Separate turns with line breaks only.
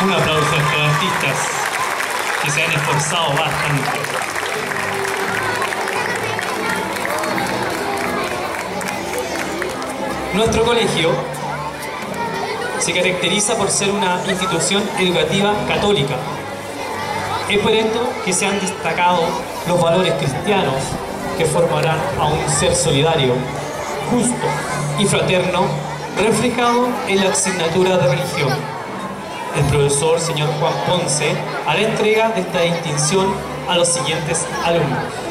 Un aplauso a estos artistas que se han esforzado bastante. Nuestro colegio se caracteriza por ser una institución educativa católica. Es por esto que se han destacado los valores cristianos que formarán a un ser solidario, justo y fraterno, reflejado en la asignatura de religión. El profesor señor Juan Ponce hará entrega de esta distinción a los siguientes alumnos.